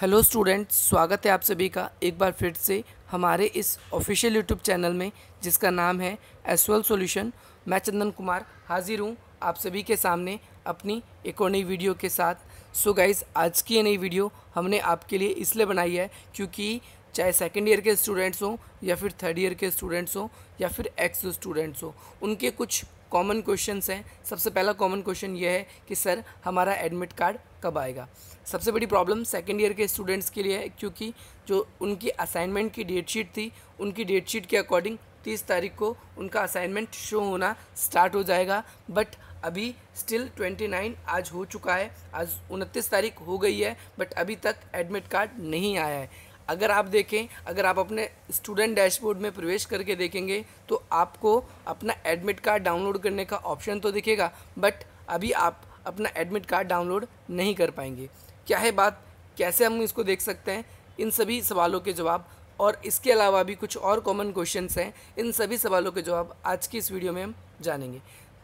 Hello students, स्वागत है आप सभी का एक बार फिर से हमारे इस ऑफिशियल यूट्यूब चैनल में, जिसका नाम है एसवेल सॉल्यूशन मैं चंदन कुमार हाजिर हूँ आप सभी के सामने अपनी एक और नई वीडियो के साथ। सो गाइस आज की ये नई वीडियो हमने आपके लिए इसलिए बनाई है क्योंकि चाहे सेकेंड ईयर के स्टूडेंट्स हों या फिर थर्ड ईयर के स्टूडेंट्स हों या फिर एक्स स्टूडेंट्स हों, उनके कुछ कॉमन क्वेश्चंस हैं। सबसे पहला कॉमन क्वेश्चन ये है कि, सर, हमारा एडमिट कार्ड कब आएगा? सबसे बड़ी प्रॉब्लम सेकेंड ईयर के स्टूडेंट्स के लिए है, क्योंकि जो उनकी असाइनमेंट की डेट शीट थी, उनकी डेट शीट के अकॉर्डिंग तीस तारीख को उनका असाइनमेंट शो होना स्टार्ट हो जाएगा। बट अभी स्टिल ट्वेंटी नाइन आज हो चुका है, आज उनतीस तारीख हो गई है बट अभी तक एडमिट कार्ड नहीं आया है। अगर आप देखें, अगर आप अपने स्टूडेंट डैशबोर्ड में प्रवेश करके देखेंगे तो आपको अपना एडमिट कार्ड डाउनलोड करने का ऑप्शन तो दिखेगा बट अभी आप अपना एडमिट कार्ड डाउनलोड नहीं कर पाएँगे। क्या है बात? कैसे हम इसको देख सकते हैं? इन सभी सवालों के जवाब और इसके अलावा भी कुछ और कॉमन क्वेश्चंस हैं। इन सभी सवालों के जवाब आज की इस वीडियो में हम जानेंगे।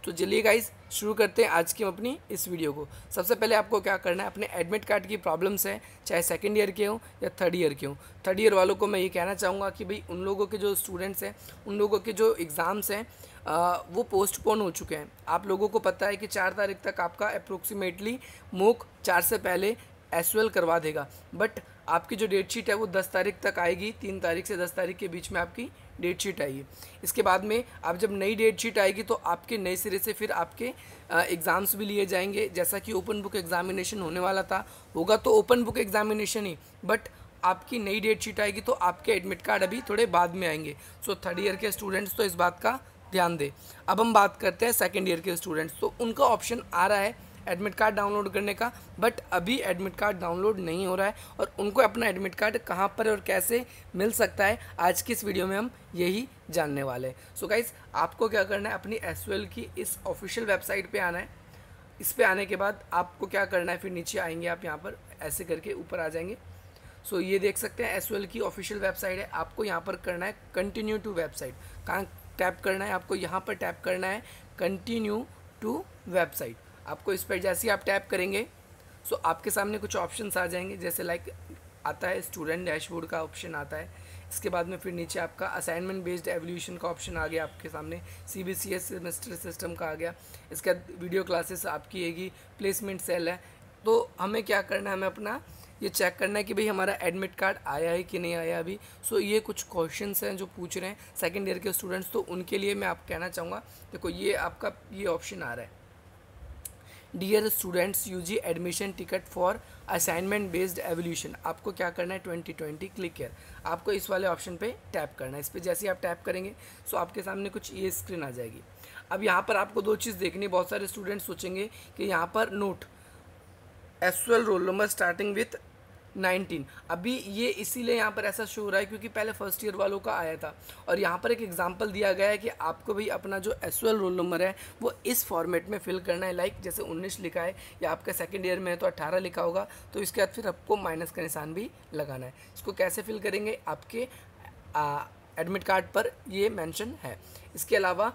तो चलिए गाइज़ शुरू करते हैं आज की हम अपनी इस वीडियो को। सबसे पहले आपको क्या करना है, अपने एडमिट कार्ड की प्रॉब्लम्स हैं, चाहे सेकेंड ईयर के हों या थर्ड ईयर के हों। थर्ड ईयर वालों को मैं ये कहना चाहूँगा कि भाई, उन लोगों के जो स्टूडेंट्स हैं, उन लोगों के जो एग्ज़ाम्स हैं वो पोस्टपोन हो चुके हैं। आप लोगों को पता है कि चार तारीख तक आपका अप्रोक्सीमेटली मूक चार से पहले एस करवा देगा। बट आपकी जो डेट शीट है, वो दस तारीख तक आएगी, तीन तारीख से दस तारीख के बीच में आपकी डेट शीट आएगी। इसके बाद में आप जब नई डेट शीट आएगी तो आपके नए सिरे से फिर आपके एग्ज़ाम्स भी लिए जाएँगे। जैसा कि ओपन बुक एग्जामिनेशन होने वाला था, होगा तो ओपन बुक एग्जामिनेशन ही बट आपकी नई डेट शीट आएगी तो आपके एडमिट कार्ड अभी थोड़े बाद में आएँगे। सो थर्ड ईयर के स्टूडेंट्स तो इस बात का ध्यान दें। अब हम बात करते हैं सेकेंड ईयर के स्टूडेंट्स तो उनका ऑप्शन आ रहा है एडमिट कार्ड डाउनलोड करने का बट अभी एडमिट कार्ड डाउनलोड नहीं हो रहा है और उनको अपना एडमिट कार्ड कहाँ पर और कैसे मिल सकता है आज की इस वीडियो में हम यही जानने वाले हैं। सो गाइज़ आपको क्या करना है अपनी एस की इस ऑफिशियल वेबसाइट पर आना है। इस पर आने के बाद आपको क्या करना है फिर नीचे आएँगे आप यहाँ पर ऐसे करके ऊपर आ जाएँगे। सो so, ये देख सकते हैं एसयूएल की ऑफिशियल वेबसाइट है आपको यहाँ पर करना है कंटिन्यू टू वेबसाइट कहाँ टैप करना है आपको यहाँ पर टैप करना है कंटिन्यू टू वेबसाइट आपको इस पर जैसे ही आप टैप करेंगे सो आपके सामने कुछ ऑप्शन आ जाएँगे, जैसे लाइक आता है स्टूडेंट डैशबोर्ड का ऑप्शन आता है। इसके बाद में फिर नीचे आपका असाइनमेंट बेस्ड एवोल्यूशन का ऑप्शन आ गया आपके सामने C B C S semester system का आ गया। इसके बाद वीडियो क्लासेस आपकी आएगी प्लेसमेंट सेल है। तो हमें क्या करना है, हमें अपना ये चेक करना है कि भाई हमारा एडमिट कार्ड आया है कि नहीं आया अभी। सो ये कुछ क्वेश्चन हैं जो पूछ रहे हैं। सेकेंड ईयर के स्टूडेंट्स तो उनके लिए मैं आप कहना चाहूँगा, देखो ये आपका ये ऑप्शन आ रहा है। Dear students U G admission ticket for assignment based evaluation आपको क्या करना है? ट्वेंटी ट्वेंटी क्लिक केयर आपको इस वाले ऑप्शन पे टैप करना है। इस पर जैसे ही आप टैप करेंगे सो आपके सामने कुछ ये स्क्रीन आ जाएगी। अब यहाँ पर आपको दो चीज़ देखनी बहुत सारे स्टूडेंट्स सोचेंगे कि यहाँ पर note usual roll number starting with nineteen. अभी ये इसीलिए यहाँ पर ऐसा शो हो रहा है क्योंकि पहले फ़र्स्ट ईयर वालों का आया था। और यहाँ पर एक एग्जांपल दिया गया है कि आपको भी अपना जो एसएल रोल नंबर है, वो इस फॉर्मेट में फिल करना है। लाइक जैसे उन्नीस लिखा है, या आपका सेकेंड ईयर में है तो अट्ठारह लिखा होगा तो इसके बाद फिर आपको माइनस का निशान भी लगाना है। इसको कैसे फिल करेंगे? आपके एडमिट कार्ड पर ये मेंशन है। इसके अलावा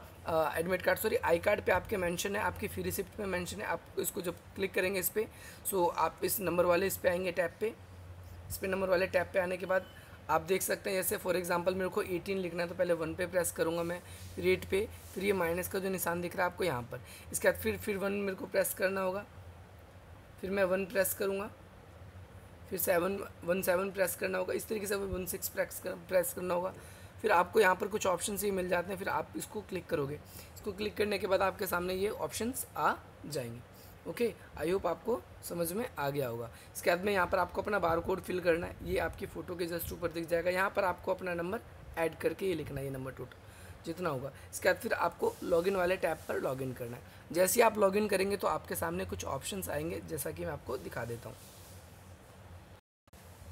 admit card sorry I card पे आपके मेंशन है, आपकी फ़ी रिसिप्ट पे मेंशन है। आप इसको जब क्लिक करेंगे इस पर सो आप इस नंबर वाले इस पर आएँगे टैब पे। इस नंबर वाले टैप पे आने के बाद आप देख सकते हैं, जैसे फॉर एग्जांपल मेरे को 18 लिखना है तो पहले वन पे प्रेस करूँगा मैं रेट पे, फिर ये माइनस का जो निशान दिख रहा है आपको यहाँ पर। इसके बाद फिर फिर वन मेरे को प्रेस करना होगा। फिर मैं वन प्रेस करूँगा। फिर सेवन वन सेवन प्रेस करना होगा। इस तरीके से वन सिक्स प्रेस कर प्रेस करना होगा। फिर आपको यहाँ पर कुछ ऑप्शन ही मिल जाते हैं, फिर आप इसको क्लिक करोगे। इसको क्लिक करने के बाद आपके सामने ये ऑप्शन आ जाएँगे। ओके आई होप आपको समझ में आ गया होगा। इसके बाद में यहाँ पर आपको अपना बार कोड फिल करना है। ये आपकी फ़ोटो के जस्ट ऊपर दिख जाएगा। यहाँ पर आपको अपना नंबर ऐड करके ये लिखना है, ये नंबर टोटल जितना होगा। इसके बाद फिर आपको लॉगिन वाले टैब पर लॉगिन करना है। जैसे ही आप लॉगिन करेंगे तो आपके सामने कुछ ऑप्शंस आएँगे, जैसा कि मैं आपको दिखा देता हूँ।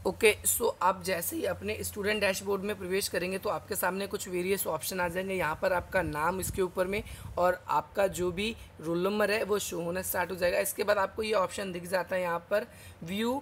ओके सो आप जैसे ही अपने स्टूडेंट डैशबोर्ड में प्रवेश करेंगे तो आपके सामने कुछ वेरियस ऑप्शन आ जाएँगे। यहाँ पर आपका नाम इसके ऊपर में और आपका जो भी रोल नंबर है वो शो होना स्टार्ट हो जाएगा। इसके बाद आपको ये ऑप्शन दिख जाता है यहाँ पर view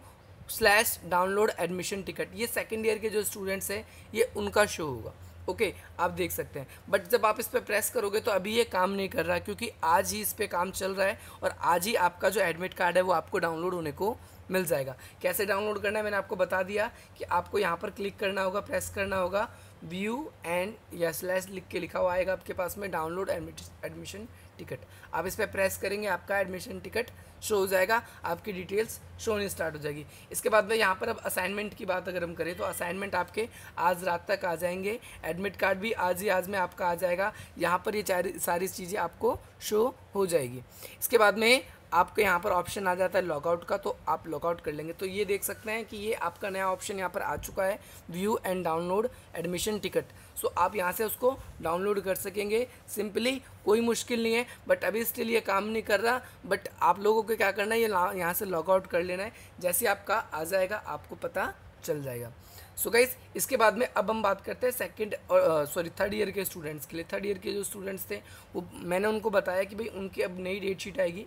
slash download admission ticket ये सेकेंड ईयर के जो स्टूडेंट्स हैं ये उनका शो होगा। ओके okay, आप देख सकते हैं। बट जब आप इस पर प्रेस करोगे तो अभी ये काम नहीं कर रहा क्योंकि आज ही इस पर काम चल रहा है और आज ही आपका जो एडमिट कार्ड है वो आपको डाउनलोड होने को मिल जाएगा। कैसे डाउनलोड करना है मैंने आपको बता दिया कि आपको यहाँ पर क्लिक करना होगा प्रेस करना होगा व्यू एंड या स्लैश लिख के लिखा हुआ आएगा आपके पास में डाउनलोड एडमिशन टिकट। आप इस पर प्रेस करेंगे, आपका एडमिशन टिकट शो हो जाएगा, आपकी डिटेल्स शो होनी स्टार्ट हो जाएगी। इसके बाद में यहाँ पर अब असाइनमेंट की बात अगर हम करें तो असाइनमेंट आपके आज रात तक आ जाएँगे। एडमिट कार्ड भी आज ही आज में आपका आ जाएगा। यहाँ पर ये सारी चीज़ें आपको शो हो जाएगी। इसके बाद में आपके यहाँ पर ऑप्शन आ जाता है लॉगआउट का तो आप लॉगआउट कर लेंगे। तो ये देख सकते हैं कि ये आपका नया ऑप्शन यहाँ पर आ चुका है। View and download admission ticket so आप यहाँ से उसको डाउनलोड कर सकेंगे। सिंपली कोई मुश्किल नहीं है बट अभी स्टिल ये काम नहीं कर रहा। बट आप लोगों को क्या करना है, ये यहाँ से लॉगआउट कर लेना है। जैसे आपका आ जाएगा, आपको पता चल जाएगा। सो so गाइज़ इसके बाद में अब हम बात करते हैं सेकंड और सॉरी थर्ड ईयर के स्टूडेंट्स के लिए। थर्ड ईयर के जो स्टूडेंट्स थे, वो मैंने उनको बताया कि भाई उनकी अब नई डेट शीट आएगी।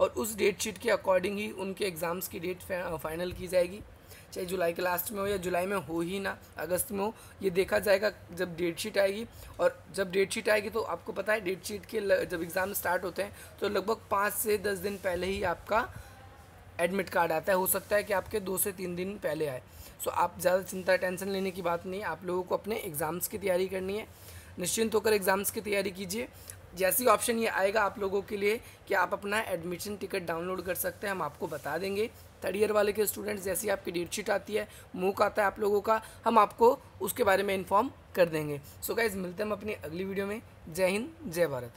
और उस डेट शीट के अकॉर्डिंग ही उनके एग्ज़ाम्स की डेट फाइनल की जाएगी। चाहे जुलाई के लास्ट में हो या जुलाई में हो ही ना, अगस्त में हो, ये देखा जाएगा जब डेट शीट आएगी। और जब डेट शीट आएगी तो आपको पता है डेट शीट के जब एग्ज़ाम स्टार्ट होते हैं तो लगभग पाँच से दस दिन पहले ही आपका एडमिट कार्ड आता है। हो सकता है कि आपके दो से तीन दिन पहले आए। सो आप ज़्यादा चिंता टेंशन लेने की बात नहीं है। आप लोगों को अपने एग्ज़ाम्स की तैयारी करनी है। निश्चिंत होकर एग्ज़ाम्स की तैयारी कीजिए। जैसी ऑप्शन ये आएगा आप लोगों के लिए कि आप अपना एडमिशन टिकट डाउनलोड कर सकते हैं, हम आपको बता देंगे। थर्ड ईयर वाले के स्टूडेंट्स जैसे ही आपकी डेट शीट आती है मूक आता है आप लोगों का, हम आपको उसके बारे में इन्फॉर्म कर देंगे। सो so गाइज़ मिलते हैं हम अपनी अगली वीडियो में। जय हिंद, जय भारत।